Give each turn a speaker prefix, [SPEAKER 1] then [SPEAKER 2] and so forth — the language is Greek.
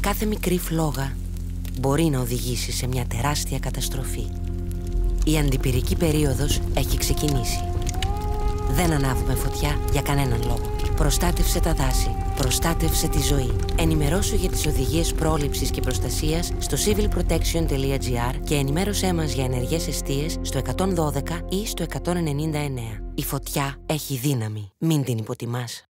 [SPEAKER 1] Κάθε μικρή φλόγα μπορεί να οδηγήσει σε μια τεράστια καταστροφή. Η αντιπυρική περίοδος έχει ξεκινήσει. Δεν ανάβουμε φωτιά για κανέναν λόγο. Προστάτευσε τα δάση. Προστάτευσε τη ζωή. Ενημερώσου για τις οδηγίες πρόληψης και προστασίας στο civilprotection.gr και ενημέρωσέ μας για ενεργές αιστείες στο 112 ή στο 199. Η φωτιά έχει δύναμη. Μην την υποτιμάς.